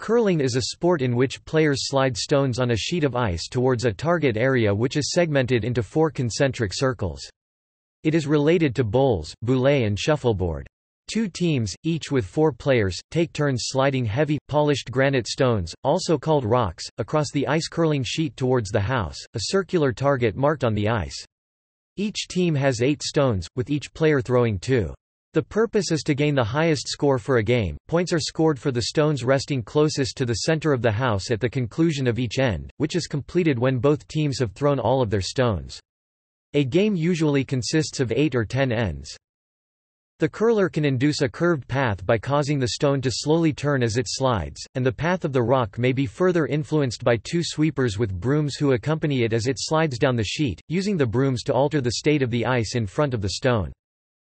Curling is a sport in which players slide stones on a sheet of ice towards a target area which is segmented into four concentric circles. It is related to bowls, boules and shuffleboard. Two teams, each with four players, take turns sliding heavy, polished granite stones, also called rocks, across the ice curling sheet towards the house, a circular target marked on the ice. Each team has eight stones, with each player throwing two. The purpose is to gain the highest score for a game. Points are scored for the stones resting closest to the center of the house at the conclusion of each end, which is completed when both teams have thrown all of their stones. A game usually consists of 8 or 10 ends. The curler can induce a curved path by causing the stone to slowly turn as it slides, and the path of the rock may be further influenced by two sweepers with brooms who accompany it as it slides down the sheet, using the brooms to alter the state of the ice in front of the stone.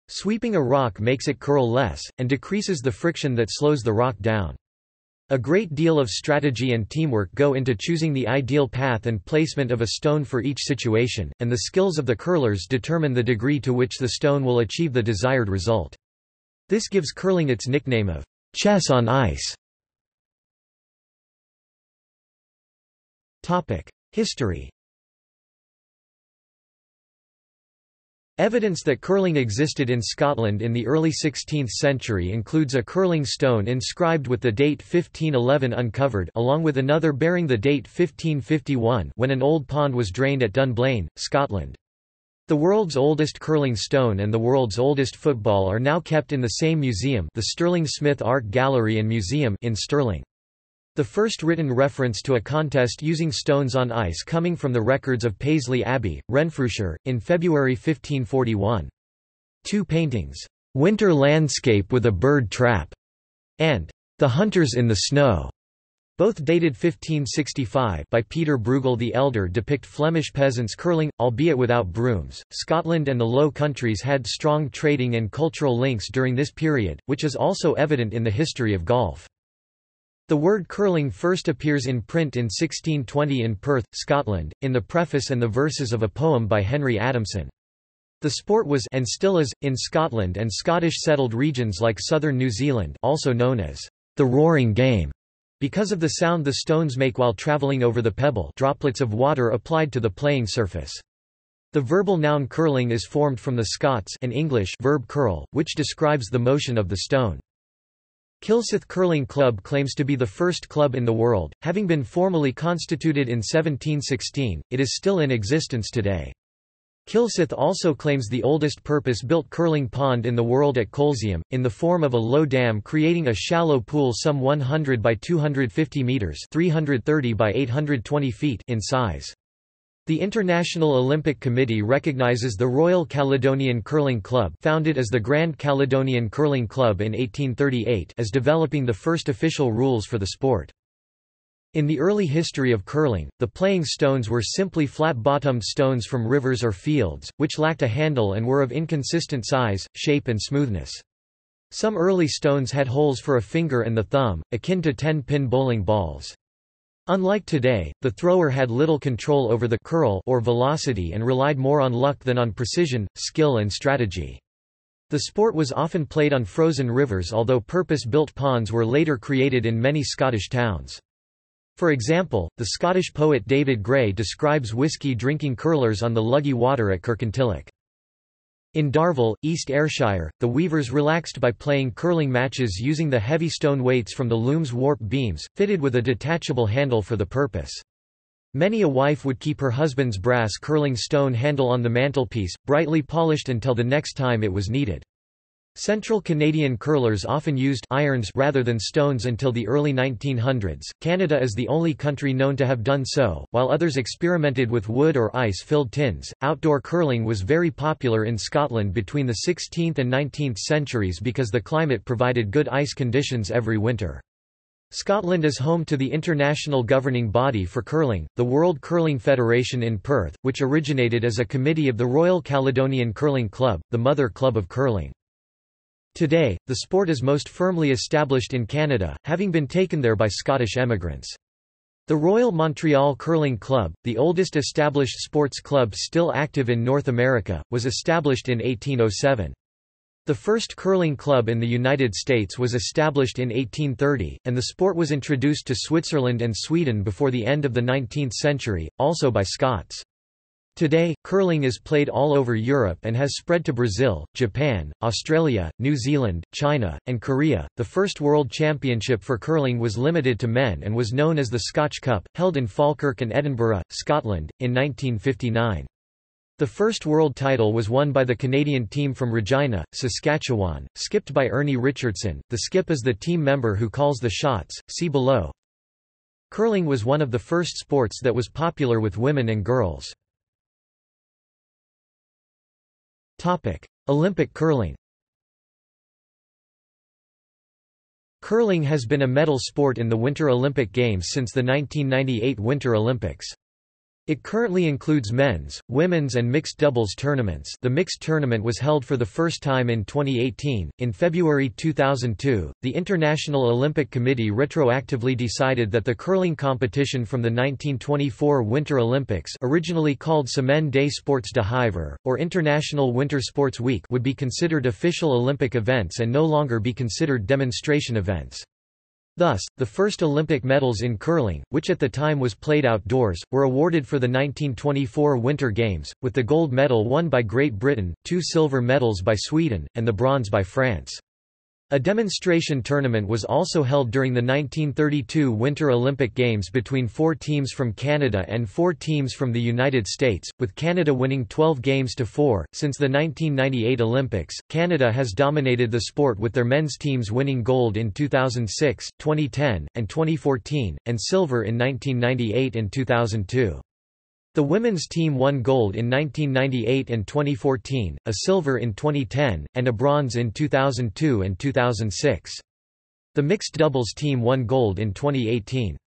Sweeping a rock makes it curl less, and decreases the friction that slows the rock down. A great deal of strategy and teamwork go into choosing the ideal path and placement of a stone for each situation, and the skills of the curlers determine the degree to which the stone will achieve the desired result. This gives curling its nickname of chess on ice. History Evidence that curling existed in Scotland in the early 16th century includes a curling stone inscribed with the date 1511 uncovered along with another bearing the date 1551 when an old pond was drained at Dunblane, Scotland. The world's oldest curling stone and the world's oldest football are now kept in the same museum the Stirling Smith Art Gallery and Museum in Stirling. The first written reference to a contest using stones on ice coming from the records of Paisley Abbey, Renfrewshire, in February 1541. Two paintings, "'Winter Landscape with a Bird Trap' and "'The Hunters in the Snow' both dated 1565 by Pieter Bruegel the Elder depict Flemish peasants curling, albeit without brooms. Scotland and the Low Countries had strong trading and cultural links during this period, which is also evident in the history of golf. The word curling first appears in print in 1620 in Perth, Scotland, in the preface and the verses of a poem by Henry Adamson. The sport was and still is, in Scotland and Scottish settled regions like southern New Zealand also known as the roaring game, because of the sound the stones make while travelling over the pebble droplets of water applied to the playing surface. The verbal noun curling is formed from the Scots and English verb curl, which describes the motion of the stone. Kilsyth Curling Club claims to be the first club in the world, having been formally constituted in 1716, it is still in existence today. Kilsyth also claims the oldest purpose-built curling pond in the world at Colzium, in the form of a low dam creating a shallow pool some 100 by 250 metres 330 by 820 feet in size. The International Olympic Committee recognizes the Royal Caledonian Curling Club founded as the Grand Caledonian Curling Club in 1838 as developing the first official rules for the sport. In the early history of curling, the playing stones were simply flat-bottomed stones from rivers or fields, which lacked a handle and were of inconsistent size, shape and smoothness. Some early stones had holes for a finger and the thumb, akin to 10-pin bowling balls. Unlike today, the thrower had little control over the curl or velocity and relied more on luck than on precision, skill and strategy. The sport was often played on frozen rivers although purpose-built ponds were later created in many Scottish towns. For example, the Scottish poet David Gray describes whisky-drinking curlers on the Luggie Water at Kirkintilloch. In Darvel, East Ayrshire, the weavers relaxed by playing curling matches using the heavy stone weights from the loom's warp beams, fitted with a detachable handle for the purpose. Many a wife would keep her husband's brass curling stone handle on the mantelpiece, brightly polished until the next time it was needed. Central Canadian curlers often used irons rather than stones until the early 1900s. Canada is the only country known to have done so, while others experimented with wood or ice filled tins. Outdoor curling was very popular in Scotland between the 16th and 19th centuries because the climate provided good ice conditions every winter. Scotland is home to the international governing body for curling, the World Curling Federation in Perth, which originated as a committee of the Royal Caledonian Curling Club, the mother club of curling. Today, the sport is most firmly established in Canada, having been taken there by Scottish emigrants. The Royal Montreal Curling Club, the oldest established sports club still active in North America, was established in 1807. The first curling club in the United States was established in 1830, and the sport was introduced to Switzerland and Sweden before the end of the 19th century, also by Scots. Today, curling is played all over Europe and has spread to Brazil, Japan, Australia, New Zealand, China, and Korea. The first World Championship for curling was limited to men and was known as the Scotch Cup, held in Falkirk and Edinburgh, Scotland, in 1959. The first world title was won by the Canadian team from Regina, Saskatchewan, skipped by Ernie Richardson. The skip is the team member who calls the shots, see below. Curling was one of the first sports that was popular with women and girls. Olympic curling Curling has been a medal sport in the Winter Olympic Games since the 1998 Winter Olympics. It currently includes men's, women's, and mixed doubles tournaments. The mixed tournament was held for the first time in 2018. In February 2002, the International Olympic Committee retroactively decided that the curling competition from the 1924 Winter Olympics, originally called Semaine des Sports de Hiver, or International Winter Sports Week, would be considered official Olympic events and no longer be considered demonstration events. Thus, the first Olympic medals in curling, which at the time was played outdoors, were awarded for the 1924 Winter Games, with the gold medal won by Great Britain, two silver medals by Sweden, and the bronze by France. A demonstration tournament was also held during the 1932 Winter Olympic Games between four teams from Canada and four teams from the United States, with Canada winning 12 games to 4. Since the 1998 Olympics, Canada has dominated the sport with their men's teams winning gold in 2006, 2010, and 2014, and silver in 1998 and 2002. The women's team won gold in 1998 and 2014, a silver in 2010, and a bronze in 2002 and 2006. The mixed doubles team won gold in 2018.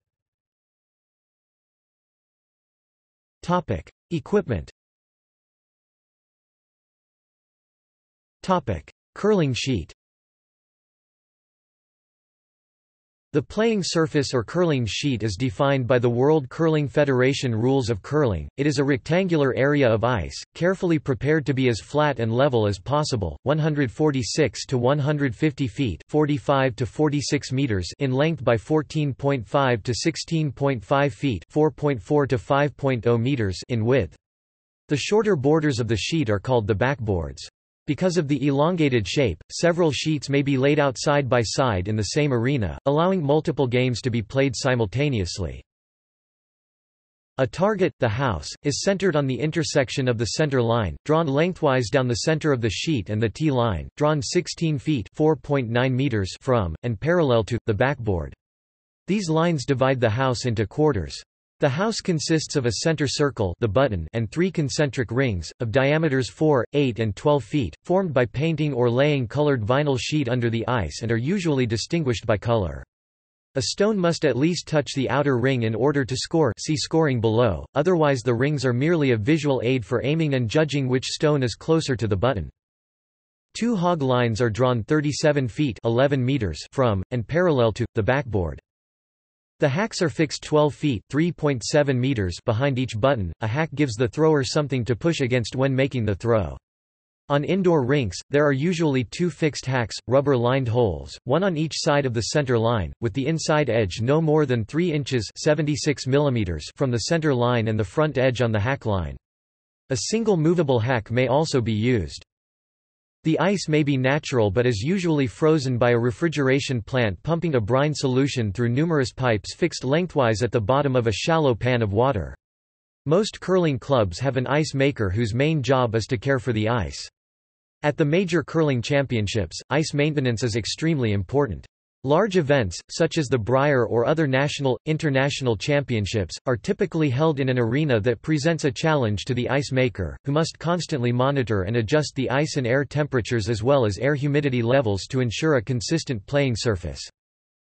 Topic: Equipment. Topic: Curling sheet. The playing surface or curling sheet is defined by the World Curling Federation Rules of Curling. It is a rectangular area of ice, carefully prepared to be as flat and level as possible, 146 to 150 feet, 45 to 46 meters in length by 14.5 to 16.5 feet, 4.4 to 5.0 meters in width. The shorter borders of the sheet are called the backboards. Because of the elongated shape, several sheets may be laid out side by side in the same arena, allowing multiple games to be played simultaneously. A target, the house, is centered on the intersection of the center line, drawn lengthwise down the center of the sheet and the tee line, drawn 16 feet meters from, and parallel to, the backboard. These lines divide the house into quarters. The house consists of a center circle the button and three concentric rings, of diameters 4, 8 and 12 feet, formed by painting or laying colored vinyl sheet under the ice and are usually distinguished by color. A stone must at least touch the outer ring in order to score see scoring below, otherwise the rings are merely a visual aid for aiming and judging which stone is closer to the button. Two hog lines are drawn 37 feet 11 meters from, and parallel to, the backboard. The hacks are fixed 12 feet (3.7 meters behind each button. A hack gives the thrower something to push against when making the throw. On indoor rinks, there are usually two fixed hacks, rubber-lined holes, one on each side of the center line, with the inside edge no more than 3 inches 76 mm from the center line and the front edge on the hack line. A single movable hack may also be used. The ice may be natural but is usually frozen by a refrigeration plant pumping a brine solution through numerous pipes fixed lengthwise at the bottom of a shallow pan of water. Most curling clubs have an ice maker whose main job is to care for the ice. At the major curling championships, ice maintenance is extremely important. Large events, such as the Brier or other national, international championships, are typically held in an arena that presents a challenge to the ice maker, who must constantly monitor and adjust the ice and air temperatures as well as air humidity levels to ensure a consistent playing surface.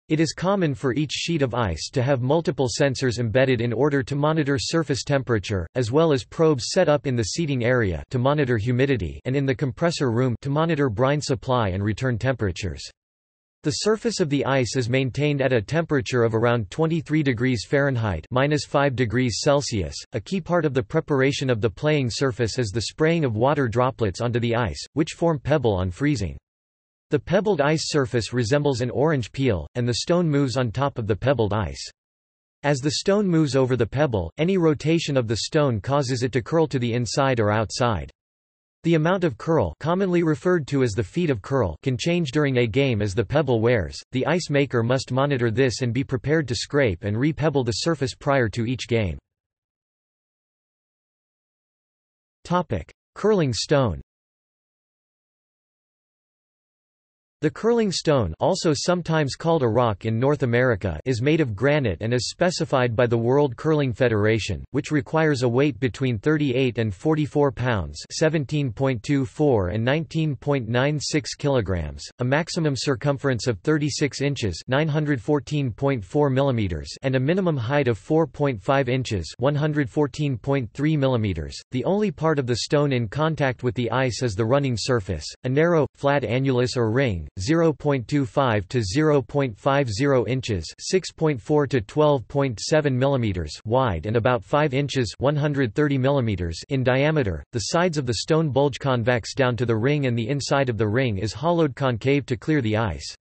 It is common for each sheet of ice to have multiple sensors embedded in order to monitor surface temperature, as well as probes set up in the seating area to monitor humidity and in the compressor room to monitor brine supply and return temperatures. The surface of the ice is maintained at a temperature of around 23 degrees Fahrenheit minus 5 degrees Celsius. A key part of the preparation of the playing surface is the spraying of water droplets onto the ice, which form pebble on freezing. The pebbled ice surface resembles an orange peel, and the stone moves on top of the pebbled ice. As the stone moves over the pebble, any rotation of the stone causes it to curl to the inside or outside. The amount of curl commonly referred to as the feet of curl can change during a game as the pebble wears. The ice maker must monitor this and be prepared to scrape and re-pebble the surface prior to each game. Topic: Curling stone. The curling stone also sometimes called a rock in North America is made of granite and is specified by the World Curling Federation, which requires a weight between 38 and 44 pounds 17.24 and 19.96 kilograms, a maximum circumference of 36 inches 914.4 millimeters and a minimum height of 4.5 inches 114.3 millimeters. The only part of the stone in contact with the ice is the running surface, a narrow, flat annulus or ring, 0.25 to 0.50 inches, 6.4 to 12.7 millimeters wide and about 5 inches, 130 millimeters in diameter. The sides of the stone bulge convex down to the ring and the inside of the ring is hollowed concave to clear the ice.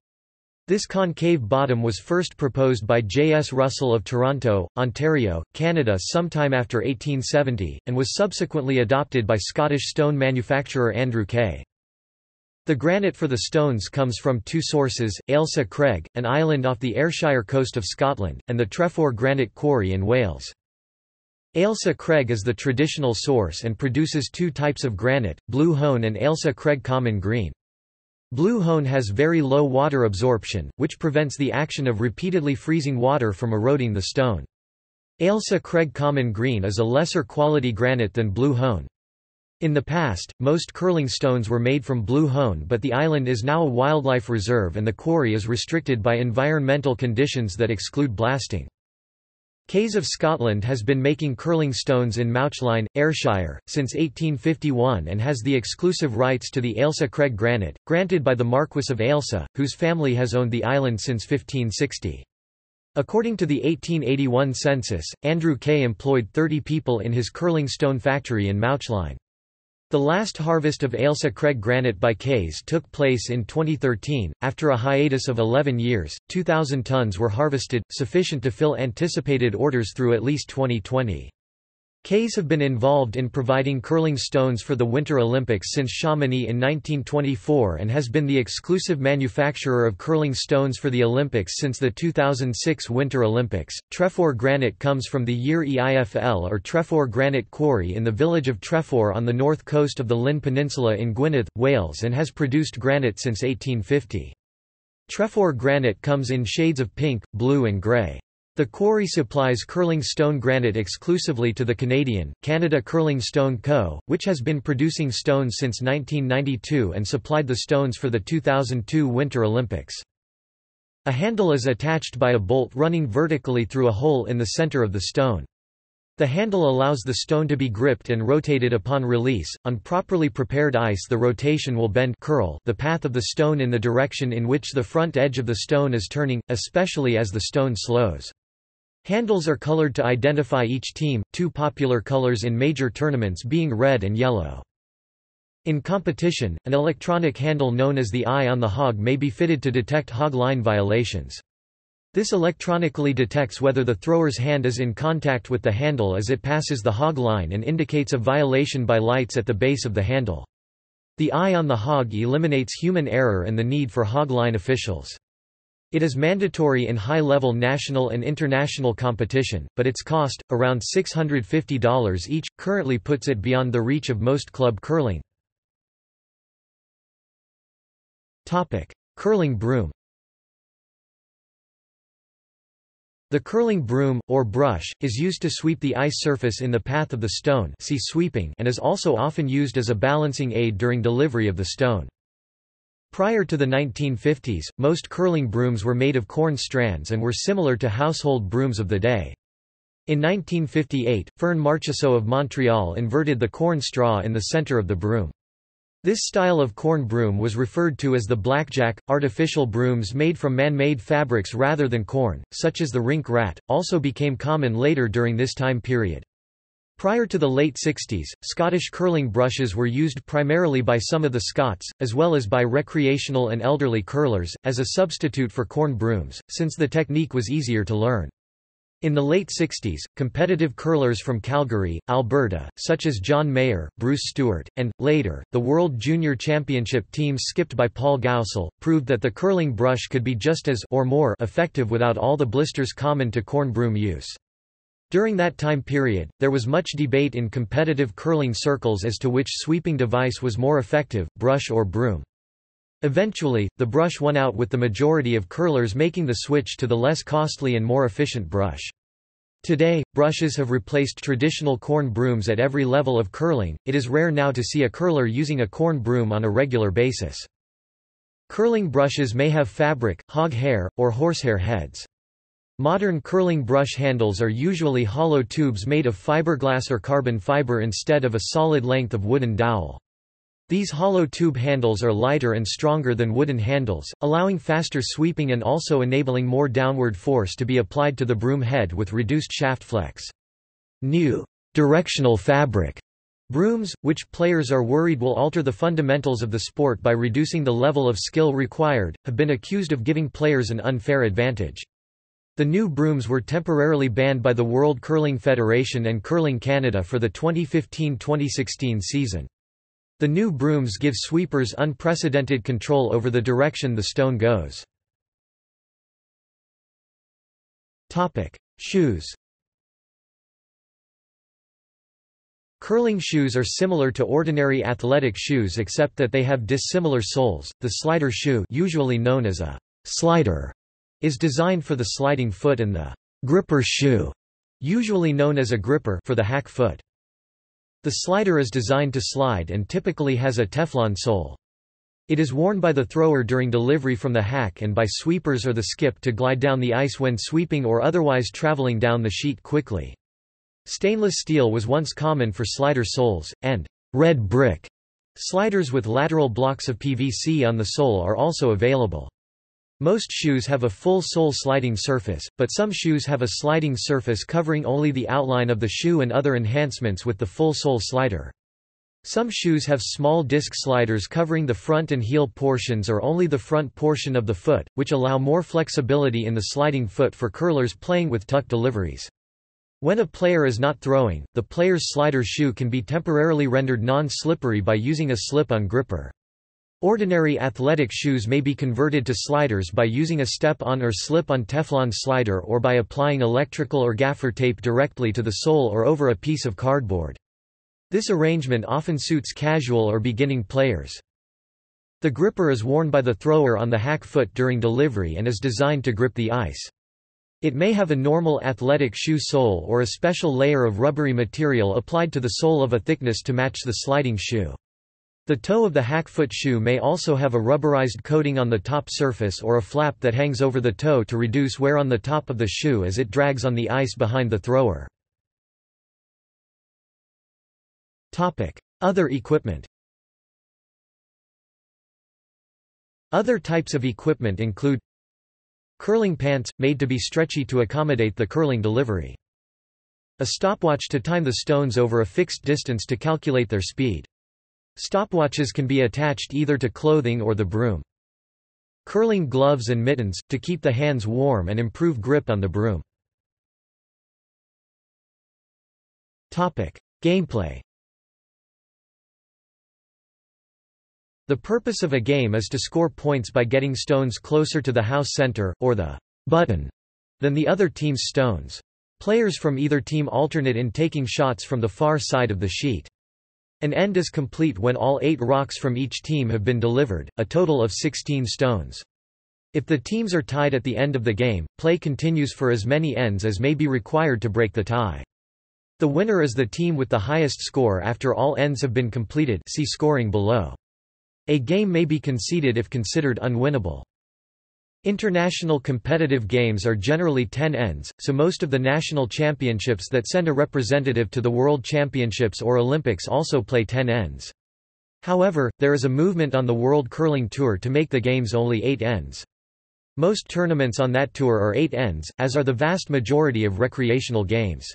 This concave bottom was first proposed by J. S. Russell of Toronto, Ontario, Canada sometime after 1870, and was subsequently adopted by Scottish stone manufacturer Andrew Kay. The granite for the stones comes from two sources, Ailsa Craig, an island off the Ayrshire coast of Scotland, and the Trefor Granite Quarry in Wales. Ailsa Craig is the traditional source and produces two types of granite, Blue Hone and Ailsa Craig Common Green. Blue Hone has very low water absorption, which prevents the action of repeatedly freezing water from eroding the stone. Ailsa Craig Common Green is a lesser quality granite than Blue Hone. In the past, most curling stones were made from blue hone but the island is now a wildlife reserve and the quarry is restricted by environmental conditions that exclude blasting. Kays of Scotland has been making curling stones in Mauchline, Ayrshire, since 1851 and has the exclusive rights to the Ailsa Craig granite, granted by the Marquess of Ailsa, whose family has owned the island since 1560. According to the 1881 census, Andrew Kay employed 30 people in his curling stone factory in Mauchline. The last harvest of Ailsa Craig granite by Kays took place in 2013. After a hiatus of 11 years, 2,000 tons were harvested, sufficient to fill anticipated orders through at least 2020. Kays have been involved in providing curling stones for the Winter Olympics since Chamonix in 1924 and has been the exclusive manufacturer of curling stones for the Olympics since the 2006 Winter Olympics. Trefor granite comes from the Yr Eifl or Trefor Granite Quarry in the village of Trefor on the north coast of the Llyn Peninsula in Gwynedd, Wales and has produced granite since 1850. Trefor granite comes in shades of pink, blue and grey. The quarry supplies curling stone granite exclusively to the Canadian, Canada Curling Stone Co., which has been producing stones since 1992 and supplied the stones for the 2002 Winter Olympics. A handle is attached by a bolt running vertically through a hole in the center of the stone. The handle allows the stone to be gripped and rotated upon release. On properly prepared ice, the rotation will bend curl the path of the stone in the direction in which the front edge of the stone is turning, especially as the stone slows. Handles are colored to identify each team, two popular colors in major tournaments being red and yellow. In competition, an electronic handle known as the eye on the hog may be fitted to detect hog line violations. This electronically detects whether the thrower's hand is in contact with the handle as it passes the hog line and indicates a violation by lights at the base of the handle. The eye on the hog eliminates human error and the need for hog line officials. It is mandatory in high-level national and international competition, but its cost, around $650 each, currently puts it beyond the reach of most club curling. curling broom The curling broom, or brush, is used to sweep the ice surface in the path of the stone see sweeping and is also often used as a balancing aid during delivery of the stone. Prior to the 1950s, most curling brooms were made of corn strands and were similar to household brooms of the day. In 1958, Fern Marchessault of Montreal inverted the corn straw in the center of the broom. This style of corn broom was referred to as the blackjack. Artificial brooms made from man-made fabrics rather than corn, such as the rink rat, also became common later during this time period. Prior to the late 60s, Scottish curling brushes were used primarily by some of the Scots, as well as by recreational and elderly curlers, as a substitute for corn brooms, since the technique was easier to learn. In the late 60s, competitive curlers from Calgary, Alberta, such as John Mayer, Bruce Stewart, and, later, the World Junior Championship teams skipped by Paul Gowsell, proved that the curling brush could be just as or more effective without all the blisters common to corn broom use. During that time period, there was much debate in competitive curling circles as to which sweeping device was more effective, brush or broom. Eventually, the brush won out with the majority of curlers making the switch to the less costly and more efficient brush. Today, brushes have replaced traditional corn brooms at every level of curling, it is rare now to see a curler using a corn broom on a regular basis. Curling brushes may have fabric, hog hair, or horsehair heads. Modern curling brush handles are usually hollow tubes made of fiberglass or carbon fiber instead of a solid length of wooden dowel. These hollow tube handles are lighter and stronger than wooden handles, allowing faster sweeping and also enabling more downward force to be applied to the broom head with reduced shaft flex. New directional fabric brooms, which players are worried will alter the fundamentals of the sport by reducing the level of skill required, have been accused of giving players an unfair advantage. The new brooms were temporarily banned by the World Curling Federation and Curling Canada for the 2015-2016 season. The new brooms give sweepers unprecedented control over the direction the stone goes. Shoes Curling shoes are similar to ordinary athletic shoes except that they have dissimilar soles. The slider shoe, usually known as a slider, is designed for the sliding foot and the gripper shoe, usually known as a gripper for the hack foot. The slider is designed to slide and typically has a Teflon sole. It is worn by the thrower during delivery from the hack and by sweepers or the skip to glide down the ice when sweeping or otherwise traveling down the sheet quickly. Stainless steel was once common for slider soles, and red brick sliders with lateral blocks of PVC on the sole are also available. Most shoes have a full sole sliding surface, but some shoes have a sliding surface covering only the outline of the shoe and other enhancements with the full sole slider. Some shoes have small disc sliders covering the front and heel portions or only the front portion of the foot, which allow more flexibility in the sliding foot for curlers playing with tuck deliveries. When a player is not throwing, the player's slider shoe can be temporarily rendered non-slippery by using a slip-on gripper. Ordinary athletic shoes may be converted to sliders by using a step-on or slip-on Teflon slider or by applying electrical or gaffer tape directly to the sole or over a piece of cardboard. This arrangement often suits casual or beginning players. The gripper is worn by the thrower on the hack foot during delivery and is designed to grip the ice. It may have a normal athletic shoe sole or a special layer of rubbery material applied to the sole of a thickness to match the sliding shoe. The toe of the hack foot shoe may also have a rubberized coating on the top surface or a flap that hangs over the toe to reduce wear on the top of the shoe as it drags on the ice behind the thrower. Other equipment Other types of equipment include Curling pants, made to be stretchy to accommodate the curling delivery. A stopwatch to time the stones over a fixed distance to calculate their speed. Stopwatches can be attached either to clothing or the broom. Curling gloves and mittens, to keep the hands warm and improve grip on the broom. Gameplay The purpose of a game is to score points by getting stones closer to the house center, or the button, than the other team's stones. Players from either team alternate in taking shots from the far side of the sheet. An end is complete when all eight rocks from each team have been delivered, a total of 16 stones. If the teams are tied at the end of the game, play continues for as many ends as may be required to break the tie. The winner is the team with the highest score after all ends have been completed see scoring below. A game may be conceded if considered unwinnable. International competitive games are generally 10 ends, so most of the national championships that send a representative to the World Championships or Olympics also play 10 ends. However, there is a movement on the World Curling Tour to make the games only eight ends. Most tournaments on that tour are eight ends, as are the vast majority of recreational games.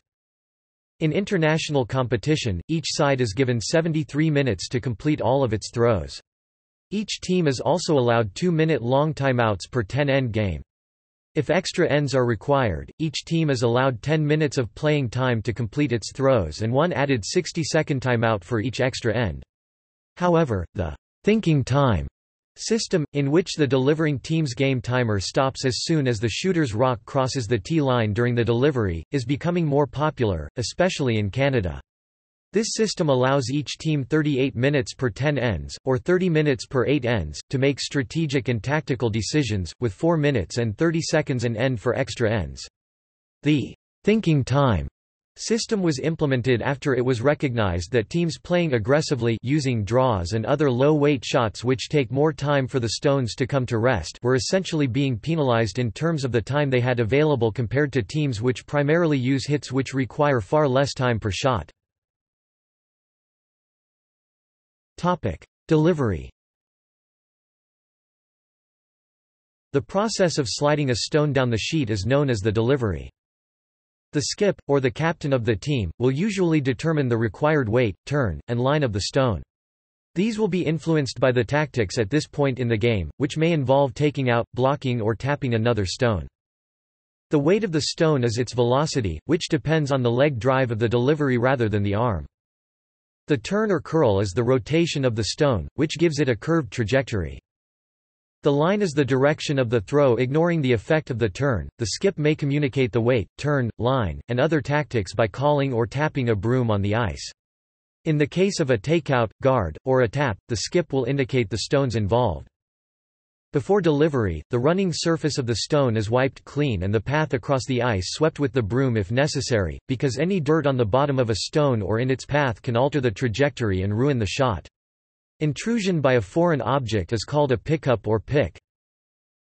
In international competition, each side is given 73 minutes to complete all of its throws. Each team is also allowed two-minute long timeouts per 10-end game. If extra ends are required, each team is allowed 10 minutes of playing time to complete its throws and one added 60-second timeout for each extra end. However, the thinking time system, in which the delivering team's game timer stops as soon as the shooter's rock crosses the tee line during the delivery, is becoming more popular, especially in Canada. This system allows each team 38 minutes per 10 ends, or 30 minutes per 8 ends, to make strategic and tactical decisions, with 4 minutes and 30 seconds an end for extra ends. The thinking time system was implemented after it was recognized that teams playing aggressively using draws and other low-weight shots which take more time for the stones to come to rest were essentially being penalized in terms of the time they had available compared to teams which primarily use hits which require far less time per shot. Topic: Delivery. The process of sliding a stone down the sheet is known as the delivery. The skip, or the captain of the team, will usually determine the required weight, turn, and line of the stone. These will be influenced by the tactics at this point in the game, which may involve taking out, blocking or tapping another stone. The weight of the stone is its velocity, which depends on the leg drive of the delivery rather than the arm. The turn or curl is the rotation of the stone, which gives it a curved trajectory. The line is the direction of the throw ignoring the effect of the turn. The skip may communicate the weight, turn, line, and other tactics by calling or tapping a broom on the ice. In the case of a takeout, guard, or a tap, the skip will indicate the stones involved. Before delivery, the running surface of the stone is wiped clean and the path across the ice swept with the broom if necessary, because any dirt on the bottom of a stone or in its path can alter the trajectory and ruin the shot. Intrusion by a foreign object is called a pickup or pick.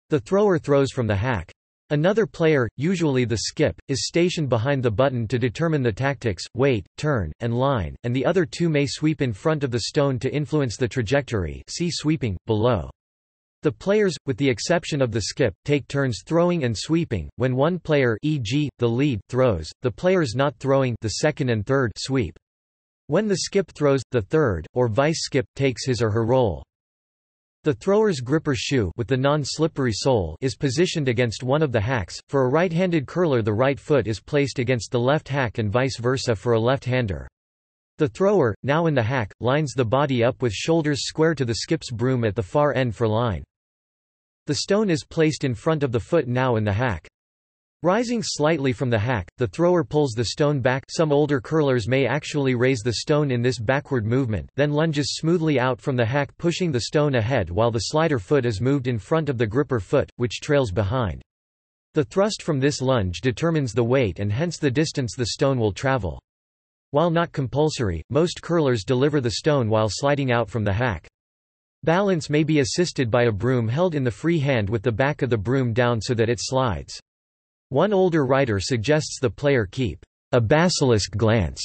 The thrower throws from the hack. Another player, usually the skip, is stationed behind the button to determine the tactics, weight, turn, and line, and the other two may sweep in front of the stone to influence the trajectory see sweeping, below. The players, with the exception of the skip, take turns throwing and sweeping. When one player, e.g., the lead, throws, the players not throwing, the second and third, sweep. When the skip throws, the third, or vice skip, takes his or her role. The thrower's gripper shoe with the non-slippery sole is positioned against one of the hacks. For a right-handed curler the right foot is placed against the left hack and vice versa for a left-hander. The thrower, now in the hack, lines the body up with shoulders square to the skip's broom at the far end for line. The stone is placed in front of the foot now in the hack. Rising slightly from the hack, the thrower pulls the stone back some older curlers may actually raise the stone in this backward movement then lunges smoothly out from the hack pushing the stone ahead while the slider foot is moved in front of the gripper foot, which trails behind. The thrust from this lunge determines the weight and hence the distance the stone will travel. While not compulsory, most curlers deliver the stone while sliding out from the hack. Balance may be assisted by a broom held in the free hand with the back of the broom down so that it slides. One older writer suggests the player keep a basilisk glance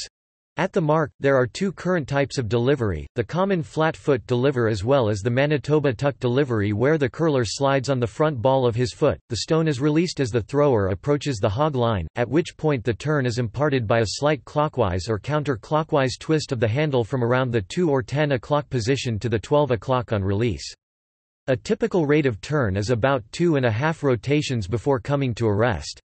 at the mark, there are two current types of delivery, the common flat-foot deliver as well as the Manitoba tuck delivery where the curler slides on the front ball of his foot, the stone is released as the thrower approaches the hog line, at which point the turn is imparted by a slight clockwise or counter-clockwise twist of the handle from around the 2 or 10 o'clock position to the 12 o'clock on release. A typical rate of turn is about two and a half rotations before coming to a rest.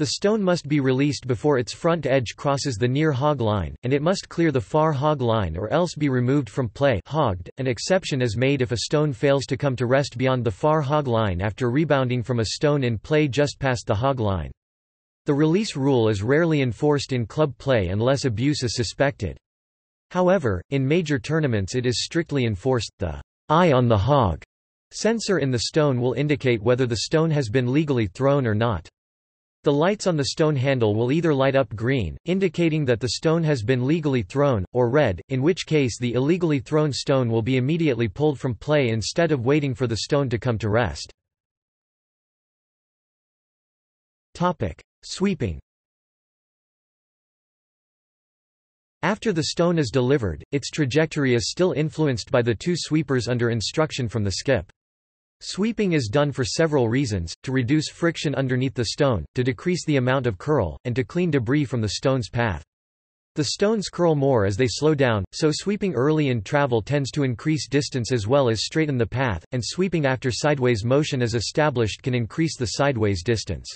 The stone must be released before its front edge crosses the near hog line, and it must clear the far hog line or else be removed from play hogged. An exception is made if a stone fails to come to rest beyond the far hog line after rebounding from a stone in play just past the hog line. The release rule is rarely enforced in club play unless abuse is suspected. However, in major tournaments it is strictly enforced. The eye on the hog sensor in the stone will indicate whether the stone has been legally thrown or not. The lights on the stone handle will either light up green, indicating that the stone has been legally thrown, or red, in which case the illegally thrown stone will be immediately pulled from play instead of waiting for the stone to come to rest. Topic. Sweeping After the stone is delivered, its trajectory is still influenced by the two sweepers under instruction from the skip. Sweeping is done for several reasons, to reduce friction underneath the stone, to decrease the amount of curl, and to clean debris from the stone's path. The stones curl more as they slow down, so sweeping early in travel tends to increase distance as well as straighten the path, and sweeping after sideways motion is established can increase the sideways distance.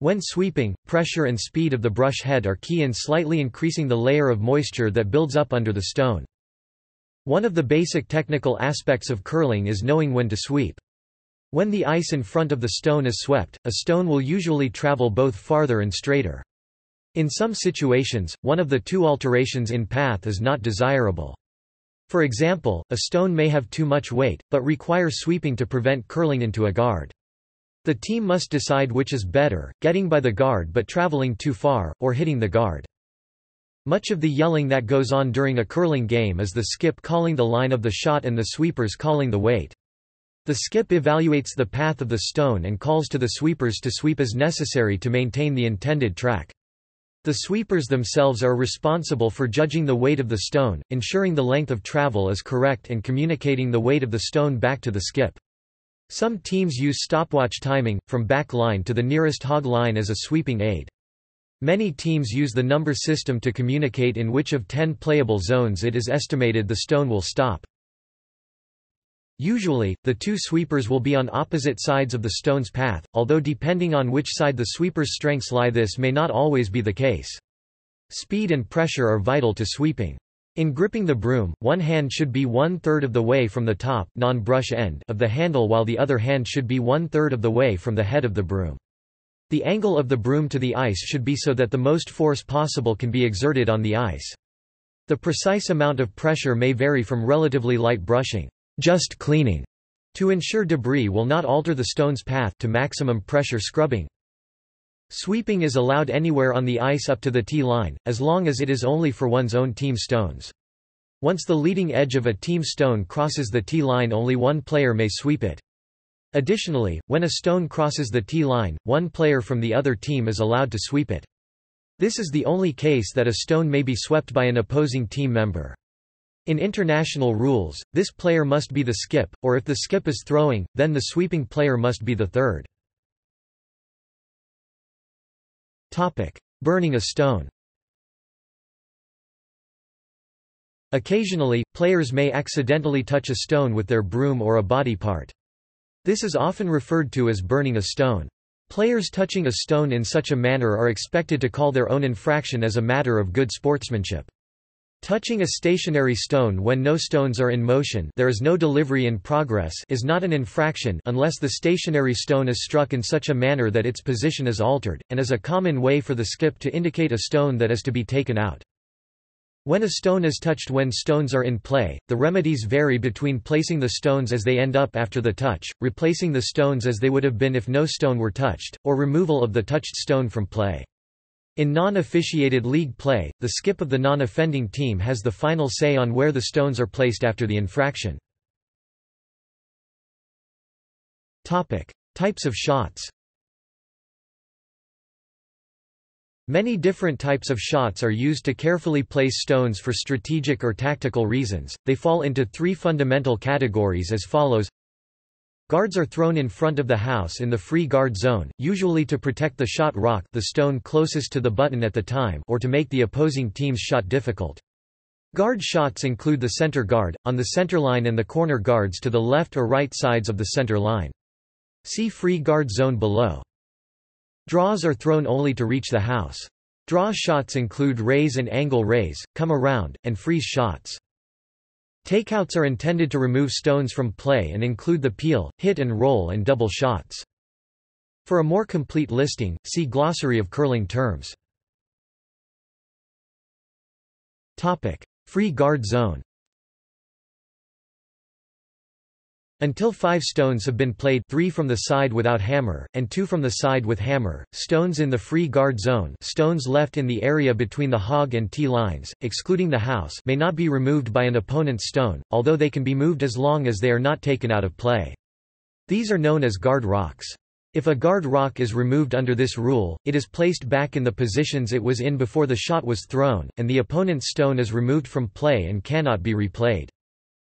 When sweeping, pressure and speed of the brush head are key in slightly increasing the layer of moisture that builds up under the stone. One of the basic technical aspects of curling is knowing when to sweep. When the ice in front of the stone is swept, a stone will usually travel both farther and straighter. In some situations, one of the two alterations in path is not desirable. For example, a stone may have too much weight, but require sweeping to prevent curling into a guard. The team must decide which is better, getting by the guard but traveling too far, or hitting the guard. Much of the yelling that goes on during a curling game is the skip calling the line of the shot and the sweepers calling the weight. The skip evaluates the path of the stone and calls to the sweepers to sweep as necessary to maintain the intended track. The sweepers themselves are responsible for judging the weight of the stone, ensuring the length of travel is correct and communicating the weight of the stone back to the skip. Some teams use stopwatch timing, from back line to the nearest hog line as a sweeping aid. Many teams use the number system to communicate in which of 10 playable zones it is estimated the stone will stop. Usually, the two sweepers will be on opposite sides of the stone's path, although depending on which side the sweeper's strengths lie this may not always be the case. Speed and pressure are vital to sweeping. In gripping the broom, one hand should be one-third of the way from the top non-brush end of the handle while the other hand should be one-third of the way from the head of the broom. The angle of the broom to the ice should be so that the most force possible can be exerted on the ice. The precise amount of pressure may vary from relatively light brushing, just cleaning, to ensure debris will not alter the stone's path to maximum pressure scrubbing. Sweeping is allowed anywhere on the ice up to the tee line, as long as it is only for one's own team stones. Once the leading edge of a team stone crosses the tee line only one player may sweep it. Additionally, when a stone crosses the T-line, one player from the other team is allowed to sweep it. This is the only case that a stone may be swept by an opposing team member. In international rules, this player must be the skip, or if the skip is throwing, then the sweeping player must be the third. Topic. Burning a stone Occasionally, players may accidentally touch a stone with their broom or a body part. This is often referred to as burning a stone. Players touching a stone in such a manner are expected to call their own infraction as a matter of good sportsmanship. Touching a stationary stone when no stones are in motion there is no delivery in progress is not an infraction unless the stationary stone is struck in such a manner that its position is altered, and is a common way for the skip to indicate a stone that is to be taken out. When a stone is touched when stones are in play, the remedies vary between placing the stones as they end up after the touch, replacing the stones as they would have been if no stone were touched, or removal of the touched stone from play. In non-officiated league play, the skip of the non-offending team has the final say on where the stones are placed after the infraction. Topic. Types of shots Many different types of shots are used to carefully place stones for strategic or tactical reasons. They fall into three fundamental categories as follows. Guards are thrown in front of the house in the free guard zone, usually to protect the shot rock the stone closest to the button at the time or to make the opposing team's shot difficult. Guard shots include the center guard, on the center line and the corner guards to the left or right sides of the center line. See free guard zone below. Draws are thrown only to reach the house. Draw shots include raise and angle raise, come around, and freeze shots. Takeouts are intended to remove stones from play and include the peel, hit and roll and double shots. For a more complete listing, see Glossary of curling terms. Topic. Free guard zone Until five stones have been played three from the side without hammer, and two from the side with hammer, stones in the free guard zone stones left in the area between the hog and tee lines, excluding the house may not be removed by an opponent's stone, although they can be moved as long as they are not taken out of play. These are known as guard rocks. If a guard rock is removed under this rule, it is placed back in the positions it was in before the shot was thrown, and the opponent's stone is removed from play and cannot be replayed.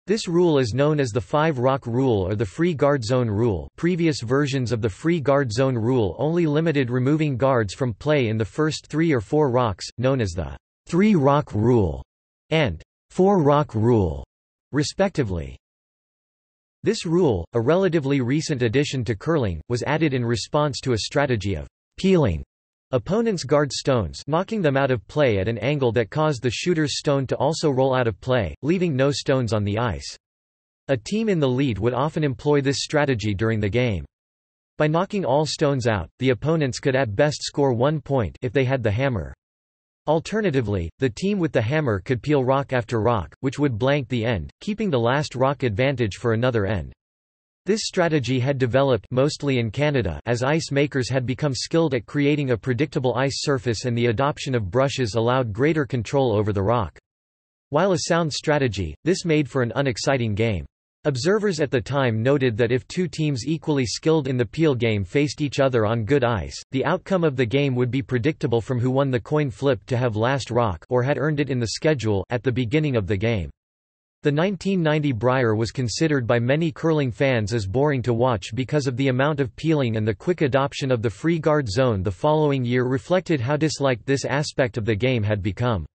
This rule is known as the five-rock rule or the free guard zone rule previous versions of the free guard zone rule only limited removing guards from play in the first three or four rocks, known as the three-rock rule and four-rock rule, respectively. This rule, a relatively recent addition to curling, was added in response to a strategy of peeling Opponents guard stones knocking them out of play at an angle that caused the shooter's stone to also roll out of play, leaving no stones on the ice. A team in the lead would often employ this strategy during the game. By knocking all stones out, the opponents could at best score one point if they had the hammer. Alternatively, the team with the hammer could peel rock after rock, which would blank the end, keeping the last rock advantage for another end. This strategy had developed mostly in Canada as ice makers had become skilled at creating a predictable ice surface and the adoption of brushes allowed greater control over the rock. While a sound strategy, this made for an unexciting game. Observers at the time noted that if two teams equally skilled in the peel game faced each other on good ice, the outcome of the game would be predictable from who won the coin flip to have last rock or had earned it in the schedule at the beginning of the game. The 1990 Brier was considered by many curling fans as boring to watch because of the amount of peeling and the quick adoption of the free guard zone the following year reflected how disliked this aspect of the game had become.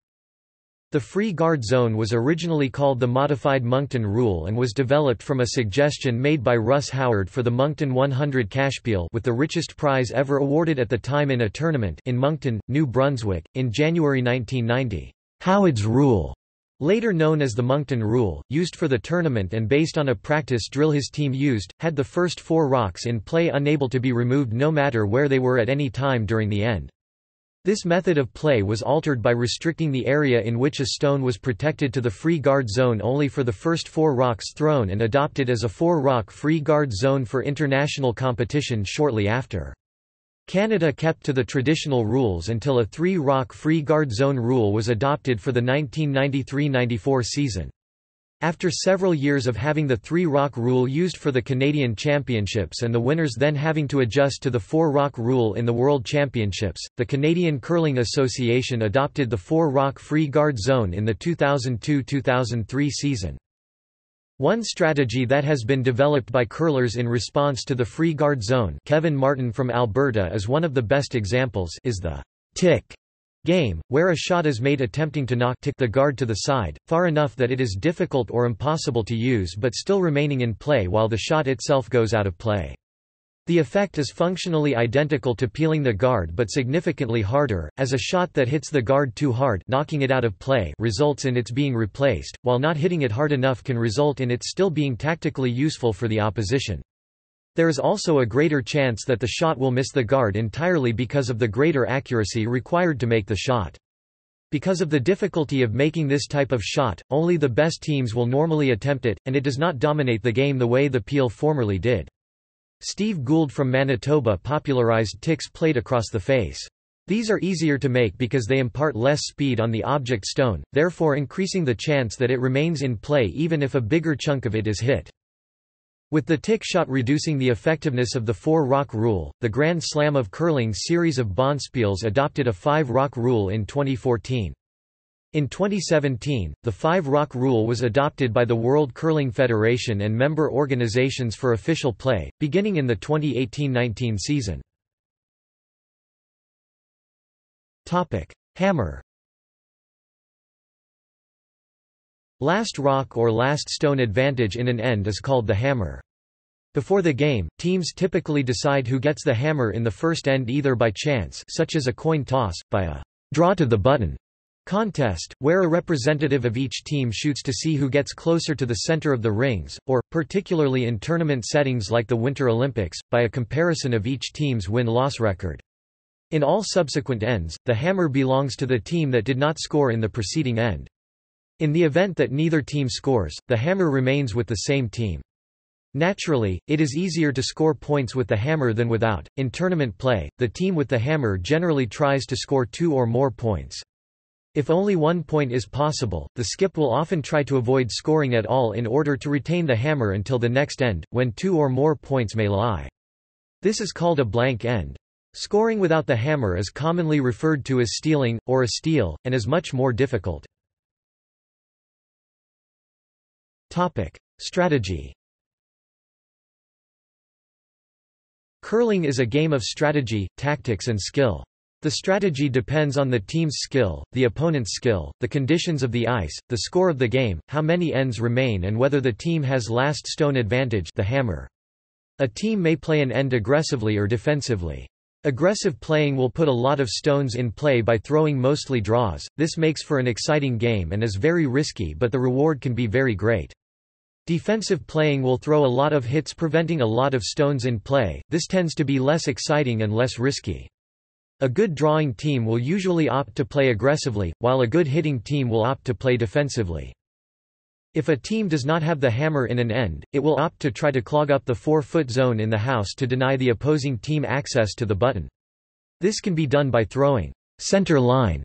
The free guard zone was originally called the modified Moncton rule and was developed from a suggestion made by Russ Howard for the Moncton 100 cashspiel with the richest prize ever awarded at the time in a tournament in Moncton, New Brunswick, in January 1990. Howard's rule later known as the Moncton Rule, used for the tournament and based on a practice drill his team used, had the first four rocks in play unable to be removed no matter where they were at any time during the end. This method of play was altered by restricting the area in which a stone was protected to the free guard zone only for the first four rocks thrown and adopted as a four-rock free guard zone for international competition shortly after. Canada kept to the traditional rules until a three-rock free guard zone rule was adopted for the 1993–94 season. After several years of having the three-rock rule used for the Canadian Championships and the winners then having to adjust to the four-rock rule in the World Championships, the Canadian Curling Association adopted the four-rock free guard zone in the 2002–2003 season. One strategy that has been developed by curlers in response to the free guard zone Kevin Martin from Alberta is one of the best examples is the tick game, where a shot is made attempting to knock tick the guard to the side, far enough that it is difficult or impossible to use but still remaining in play while the shot itself goes out of play. The effect is functionally identical to peeling the guard but significantly harder, as a shot that hits the guard too hard knocking it out of play results in its being replaced, while not hitting it hard enough can result in it still being tactically useful for the opposition. There is also a greater chance that the shot will miss the guard entirely because of the greater accuracy required to make the shot. Because of the difficulty of making this type of shot, only the best teams will normally attempt it, and it does not dominate the game the way the peel formerly did. Steve Gould from Manitoba popularized ticks played across the face. These are easier to make because they impart less speed on the object stone, therefore increasing the chance that it remains in play even if a bigger chunk of it is hit. With the tick shot reducing the effectiveness of the four-rock rule, the Grand Slam of Curling series of Bonspiels adopted a five-rock rule in 2014. In 2017, the five-rock rule was adopted by the World Curling Federation and member organizations for official play, beginning in the 2018–19 season. Hammer Last rock or last stone advantage in an end is called the hammer. Before the game, teams typically decide who gets the hammer in the first end either by chance such as a coin toss, by a draw to the button, Contest, where a representative of each team shoots to see who gets closer to the center of the rings, or, particularly in tournament settings like the Winter Olympics, by a comparison of each team's win-loss record. In all subsequent ends, the hammer belongs to the team that did not score in the preceding end. In the event that neither team scores, the hammer remains with the same team. Naturally, it is easier to score points with the hammer than without. In tournament play, the team with the hammer generally tries to score two or more points. If only one point is possible, the skip will often try to avoid scoring at all in order to retain the hammer until the next end, when two or more points may lie. This is called a blank end. Scoring without the hammer is commonly referred to as stealing, or a steal, and is much more difficult. Topic. Strategy Curling is a game of strategy, tactics and skill. The strategy depends on the team's skill, the opponent's skill, the conditions of the ice, the score of the game, how many ends remain and whether the team has last stone advantage the hammer. A team may play an end aggressively or defensively. Aggressive playing will put a lot of stones in play by throwing mostly draws, this makes for an exciting game and is very risky but the reward can be very great. Defensive playing will throw a lot of hits preventing a lot of stones in play, this tends to be less exciting and less risky. A good drawing team will usually opt to play aggressively, while a good hitting team will opt to play defensively. If a team does not have the hammer in an end, it will opt to try to clog up the four-foot zone in the house to deny the opposing team access to the button. This can be done by throwing center line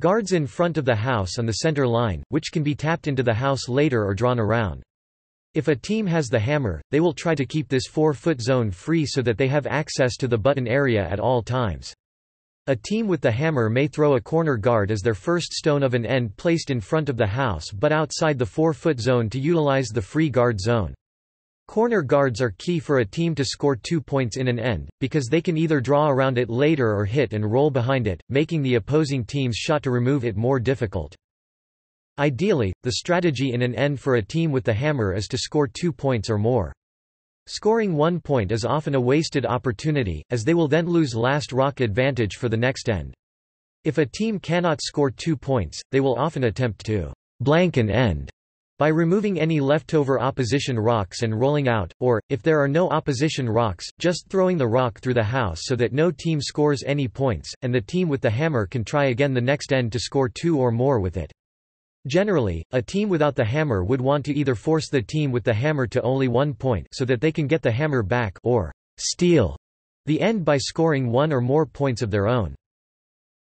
guards in front of the house on the center line, which can be tapped into the house later or drawn around. If a team has the hammer, they will try to keep this four-foot zone free so that they have access to the button area at all times. A team with the hammer may throw a corner guard as their first stone of an end placed in front of the house but outside the 4-foot zone to utilize the free guard zone. Corner guards are key for a team to score two points in an end, because they can either draw around it later or hit and roll behind it, making the opposing team's shot to remove it more difficult. Ideally, the strategy in an end for a team with the hammer is to score two points or more. Scoring one point is often a wasted opportunity, as they will then lose last rock advantage for the next end. If a team cannot score two points, they will often attempt to blank an end by removing any leftover opposition rocks and rolling out, or, if there are no opposition rocks, just throwing the rock through the house so that no team scores any points, and the team with the hammer can try again the next end to score two or more with it. Generally, a team without the hammer would want to either force the team with the hammer to only one point so that they can get the hammer back or steal the end by scoring one or more points of their own.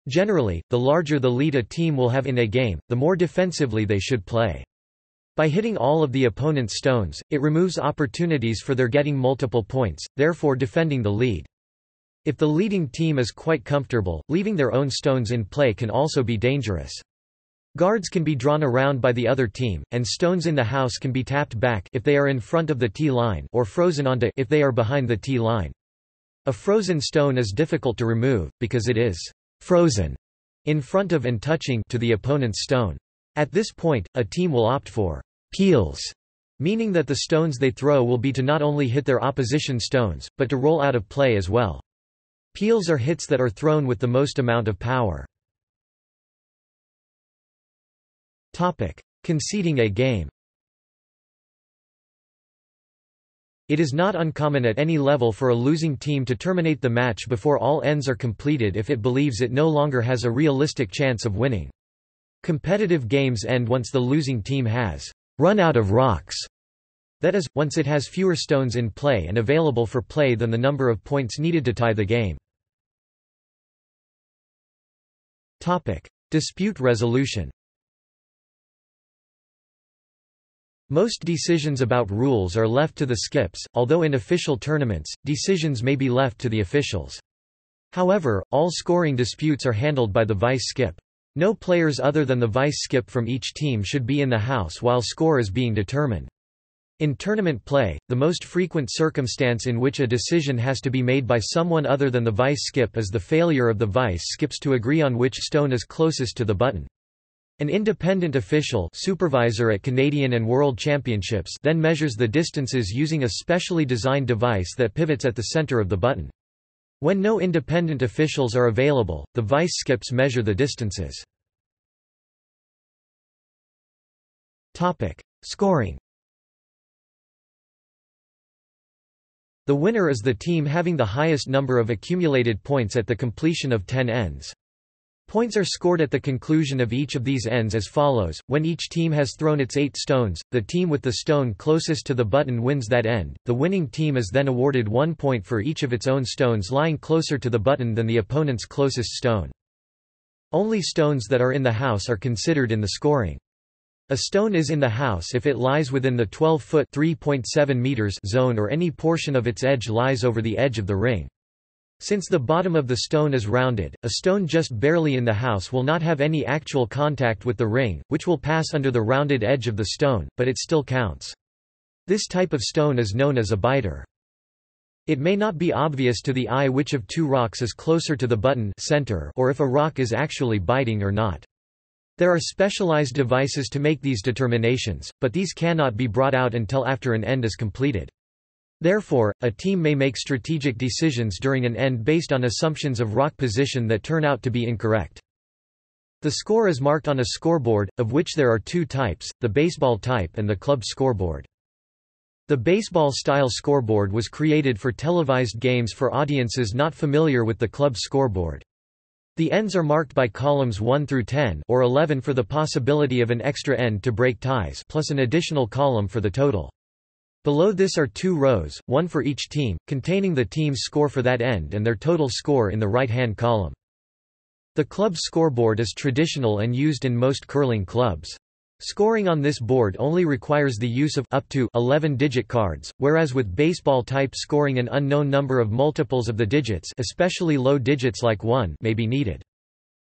Generally, the larger the lead a team will have in a game, the more defensively they should play. By hitting all of the opponent's stones, it removes opportunities for their getting multiple points, therefore defending the lead. If the leading team is quite comfortable, leaving their own stones in play can also be dangerous. Guards can be drawn around by the other team, and stones in the house can be tapped back if they are in front of the tee line or frozen onto if they are behind the tee line. A frozen stone is difficult to remove, because it is frozen in front of and touching to the opponent's stone. At this point, a team will opt for peels, meaning that the stones they throw will be to not only hit their opposition stones, but to roll out of play as well. Peels are hits that are thrown with the most amount of power. Conceding a game It is not uncommon at any level for a losing team to terminate the match before all ends are completed if it believes it no longer has a realistic chance of winning. Competitive games end once the losing team has run out of rocks. That is, once it has fewer stones in play and available for play than the number of points needed to tie the game. Dispute resolution Most decisions about rules are left to the skips, although in official tournaments, decisions may be left to the officials. However, all scoring disputes are handled by the vice skip. No players other than the vice skip from each team should be in the house while score is being determined. In tournament play, the most frequent circumstance in which a decision has to be made by someone other than the vice skip is the failure of the vice skips to agree on which stone is closest to the button. An independent official supervisor at Canadian and World Championships then measures the distances using a specially designed device that pivots at the center of the button. When no independent officials are available, the vice skips measure the distances. Scoring The winner is the team having the highest number of accumulated points at the completion of 10 ends. Points are scored at the conclusion of each of these ends as follows, when each team has thrown its eight stones, the team with the stone closest to the button wins that end, the winning team is then awarded one point for each of its own stones lying closer to the button than the opponent's closest stone. Only stones that are in the house are considered in the scoring. A stone is in the house if it lies within the 12-foot (3.7 meters) zone or any portion of its edge lies over the edge of the ring. Since the bottom of the stone is rounded, a stone just barely in the house will not have any actual contact with the ring, which will pass under the rounded edge of the stone, but it still counts. This type of stone is known as a biter. It may not be obvious to the eye which of two rocks is closer to the button center or if a rock is actually biting or not. There are specialized devices to make these determinations, but these cannot be brought out until after an end is completed. Therefore, a team may make strategic decisions during an end based on assumptions of rock position that turn out to be incorrect. The score is marked on a scoreboard, of which there are two types, the baseball type and the club scoreboard. The baseball-style scoreboard was created for televised games for audiences not familiar with the club scoreboard. The ends are marked by columns 1 through 10 or 11 for the possibility of an extra end to break ties plus an additional column for the total. Below this are two rows, one for each team, containing the team's score for that end and their total score in the right-hand column. The club scoreboard is traditional and used in most curling clubs. Scoring on this board only requires the use of up to 11-digit cards, whereas with baseball-type scoring an unknown number of multiples of the digits especially low digits like 1 may be needed.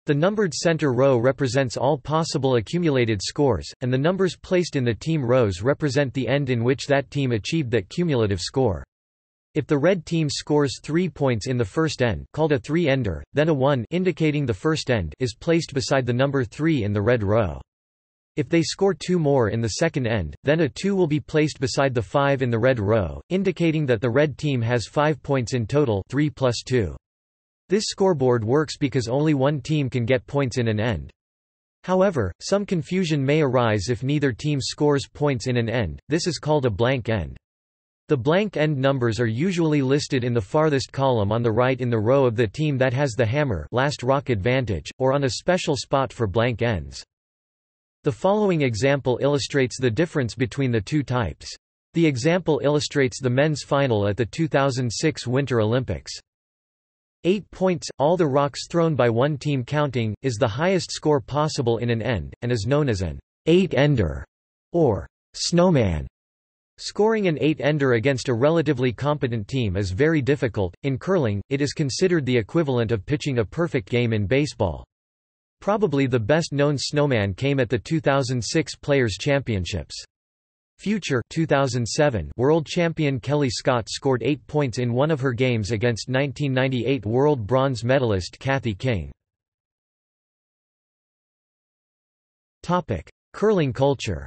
The numbered center row represents all possible accumulated scores, and the numbers placed in the team rows represent the end in which that team achieved that cumulative score. If the red team scores three points in the first end called a three-ender, then a 1 indicating the first end is placed beside the number 3 in the red row. If they score two more in the second end, then a 2 will be placed beside the 5 in the red row, indicating that the red team has 5 points in total 3 plus 2. This scoreboard works because only one team can get points in an end. However, some confusion may arise if neither team scores points in an end, this is called a blank end. The blank end numbers are usually listed in the farthest column on the right in the row of the team that has the hammer last rock advantage, or on a special spot for blank ends. The following example illustrates the difference between the two types. The example illustrates the men's final at the 2006 Winter Olympics. Eight points, all the rocks thrown by one team counting, is the highest score possible in an end, and is known as an eight-ender, or snowman. Scoring an eight-ender against a relatively competent team is very difficult. In curling, it is considered the equivalent of pitching a perfect game in baseball. Probably the best-known snowman came at the 2006 Players' Championships. Future 2007 world champion Kelly Scott scored 8 points in one of her games against 1998 world bronze medalist Kathy King. Topic: Curling culture.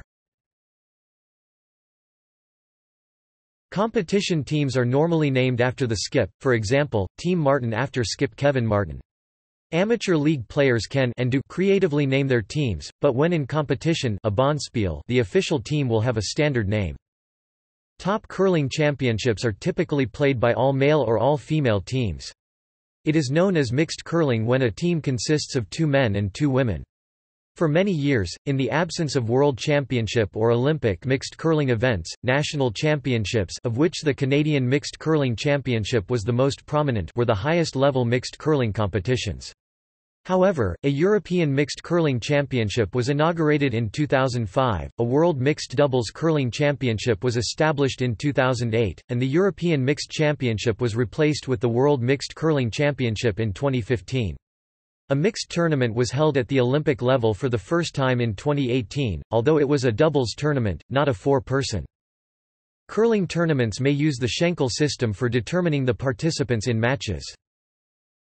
Competition teams are normally named after the skip, for example, Team Martin after skip Kevin Martin. Amateur league players can and do creatively name their teams, but when in competition a bonspiel the official team will have a standard name. Top curling championships are typically played by all male or all female teams. It is known as mixed curling when a team consists of two men and two women. For many years, in the absence of World Championship or Olympic mixed curling events, national championships of which the Canadian Mixed Curling Championship was the most prominent were the highest level mixed curling competitions. However, a European Mixed Curling Championship was inaugurated in 2005, a World Mixed Doubles Curling Championship was established in 2008, and the European Mixed Championship was replaced with the World Mixed Curling Championship in 2015. A mixed tournament was held at the Olympic level for the first time in 2018, although it was a doubles tournament, not a four-person. Curling tournaments may use the Schenkel system for determining the participants in matches.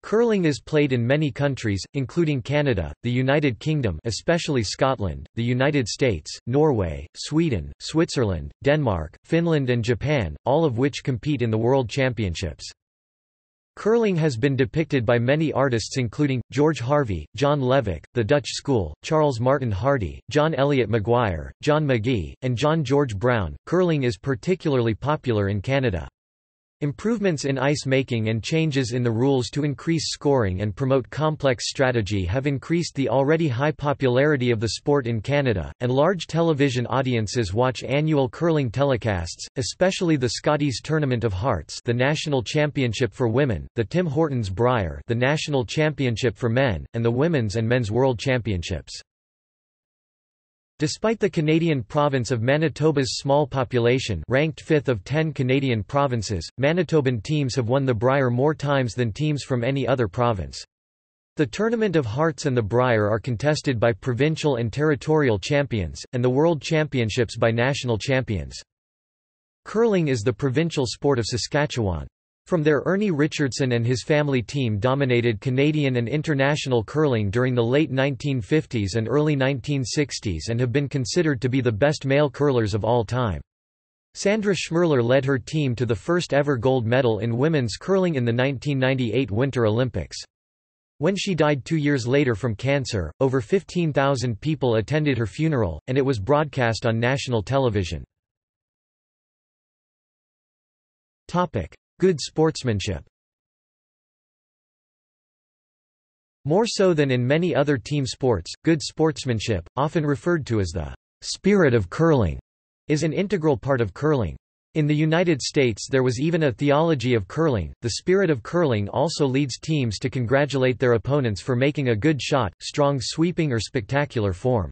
Curling is played in many countries, including Canada, the United Kingdom especially Scotland, the United States, Norway, Sweden, Switzerland, Denmark, Finland and Japan, all of which compete in the World Championships. Curling has been depicted by many artists including, George Harvey, John Levick, the Dutch School, Charles Martin Hardie, John Eliot Maguire, John McGhie, and John George Brown. Curling is particularly popular in Canada. Improvements in ice making and changes in the rules to increase scoring and promote complex strategy have increased the already high popularity of the sport in Canada, and large television audiences watch annual curling telecasts, especially the Scotties Tournament of Hearts the national championship for women, the Tim Hortons Brier the national championship for men, and the Women's and Men's World Championships. Despite the Canadian province of Manitoba's small population ranked fifth of ten Canadian provinces, Manitoban teams have won the Brier more times than teams from any other province. The Tournament of Hearts and the Brier are contested by provincial and territorial champions, and the World Championships by national champions. Curling is the provincial sport of Saskatchewan. From there Ernie Richardson and his family team dominated Canadian and international curling during the late 1950s and early 1960s and have been considered to be the best male curlers of all time. Sandra Schmirler led her team to the first ever gold medal in women's curling in the 1998 Winter Olympics. When she died two years later from cancer, over 15,000 people attended her funeral, and it was broadcast on national television. Good sportsmanship More so than in many other team sports, good sportsmanship, often referred to as the spirit of curling, is an integral part of curling. In the United States there was even a theology of curling. The spirit of curling also leads teams to congratulate their opponents for making a good shot, strong sweeping or spectacular form.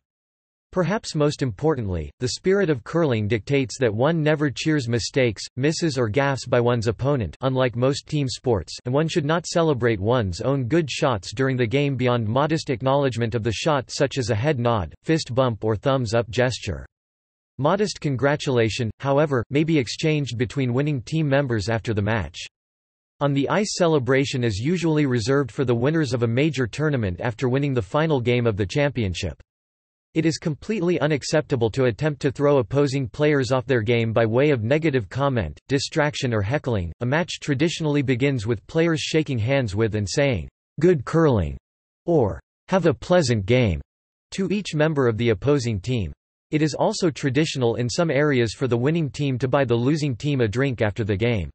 Perhaps most importantly, the spirit of curling dictates that one never cheers mistakes, misses or gaffes by one's opponent unlike most team sports and one should not celebrate one's own good shots during the game beyond modest acknowledgement of the shot such as a head nod, fist bump or thumbs up gesture. Modest congratulation, however, may be exchanged between winning team members after the match. On the ice celebration is usually reserved for the winners of a major tournament after winning the final game of the championship. It is completely unacceptable to attempt to throw opposing players off their game by way of negative comment, distraction or heckling. A match traditionally begins with players shaking hands with and saying, "Good curling," or "Have a pleasant game," to each member of the opposing team. It is also traditional in some areas for the winning team to buy the losing team a drink after the game.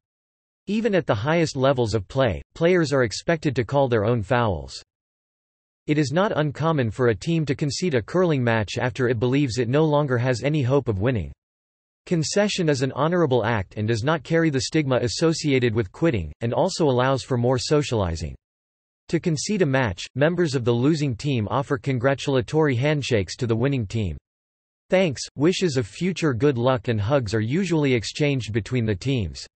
Even at the highest levels of play, players are expected to call their own fouls. It is not uncommon for a team to concede a curling match after it believes it no longer has any hope of winning. Concession is an honorable act and does not carry the stigma associated with quitting, and also allows for more socializing. To concede a match, members of the losing team offer congratulatory handshakes to the winning team. Thanks, wishes of future good luck and hugs are usually exchanged between the teams.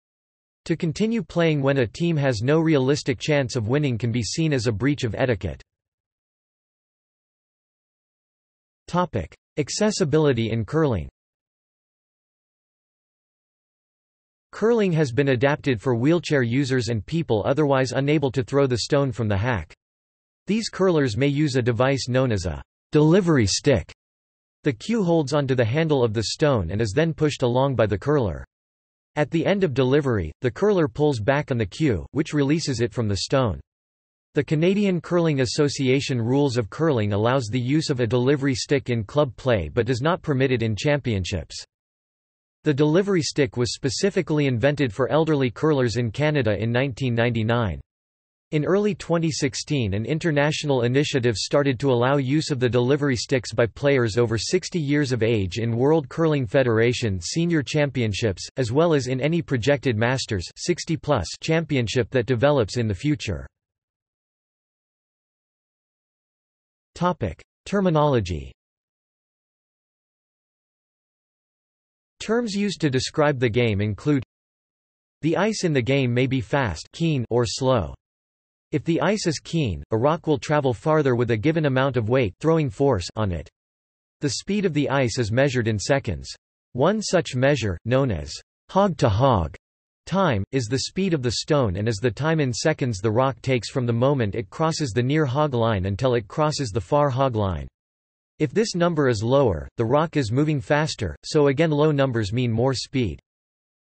To continue playing when a team has no realistic chance of winning can be seen as a breach of etiquette. Topic: Accessibility in curling. Curling has been adapted for wheelchair users and people otherwise unable to throw the stone from the hack. These curlers may use a device known as a delivery stick the cue holds onto the handle of the stone and is then pushed along by the curler. At the end of delivery, the curler pulls back on the cue, which releases it from the stone. The Canadian Curling Association Rules of Curling allows the use of a delivery stick in club play but does not permit it in championships. The delivery stick was specifically invented for elderly curlers in Canada in 1999. In early 2016 an international initiative started to allow use of the delivery sticks by players over 60 years of age in World Curling Federation Senior Championships, as well as in any projected Masters 60 championship that develops in the future. Terminology Terms used to describe the game include The ice in the game may be fast keen or slow. If the ice is keen, a rock will travel farther with a given amount of weight throwing force on it. The speed of the ice is measured in seconds. One such measure, known as hog-to-hog -hog time, is the speed of the stone and is the time in seconds the rock takes from the moment it crosses the near hog line until it crosses the far hog line. If this number is lower, the rock is moving faster, so again low numbers mean more speed.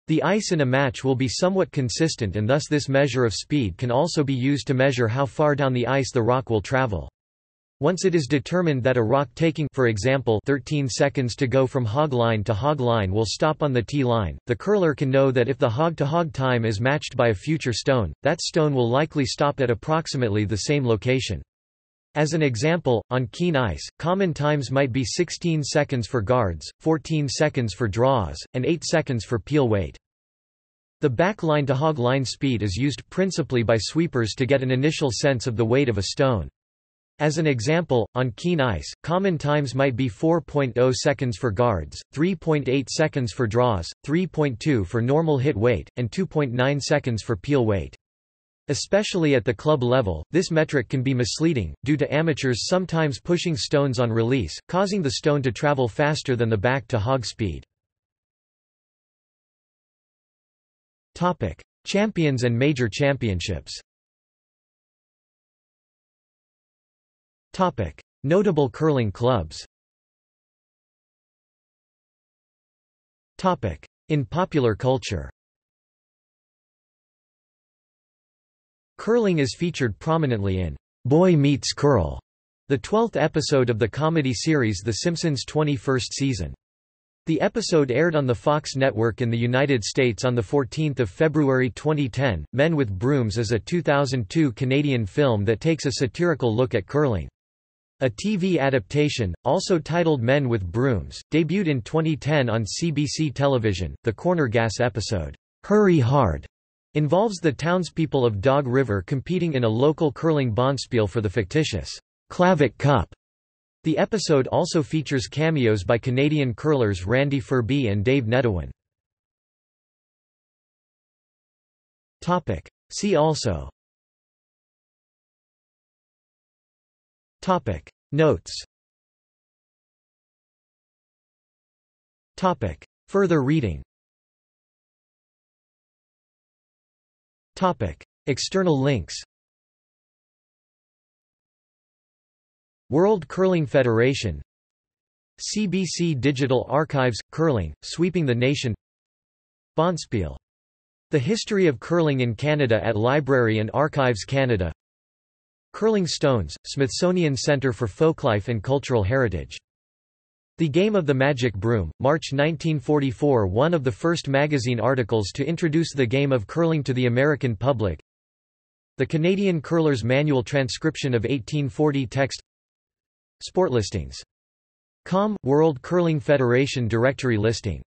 The ice in a match will be somewhat consistent and thus this measure of speed can also be used to measure how far down the ice the rock will travel. Once it is determined that a rock taking for example 13 seconds to go from hog line to hog line will stop on the T line, the curler can know that if the hog-to-hog -hog time is matched by a future stone, that stone will likely stop at approximately the same location. As an example, on keen ice, common times might be 16 seconds for guards, 14 seconds for draws, and 8 seconds for peel weight. The back line to hog line speed is used principally by sweepers to get an initial sense of the weight of a stone. As an example, on keen ice, common times might be 4.0 seconds for guards, 3.8 seconds for draws, 3.2 for normal hit weight, and 2.9 seconds for peel weight. Especially at the club level, this metric can be misleading, due to amateurs sometimes pushing stones on release, causing the stone to travel faster than the back to hog speed. Champions and major championships Topic: Notable curling clubs. Topic: In popular culture. Curling is featured prominently in Boy Meets Curl, the 12th episode of the comedy series The Simpsons' 21st season. The episode aired on the Fox network in the United States on 14 February 2010. Men with Brooms is a 2002 Canadian film that takes a satirical look at curling. A TV adaptation, also titled Men with Brooms, debuted in 2010 on CBC television. The Corner Gas episode, Hurry Hard, involves the townspeople of Dog River competing in a local curling bonspiel for the fictitious Clavet Cup. The episode also features cameos by Canadian curlers Randy Ferbey and Dave Nedohin. See also Topic. Notes. Topic. Further reading. Topic. External links. World Curling Federation. CBC Digital Archives – Curling, Sweeping the Nation. Bonspiel. The History of Curling in Canada at Library and Archives Canada Curling Stones, Smithsonian Centre for Folklife and Cultural Heritage. The Game of the Magic Broom, March 1944 one of the first magazine articles to introduce the game of curling to the American public. The Canadian Curler's Manual transcription of 1840 text Sport listings. Com, World Curling Federation directory listing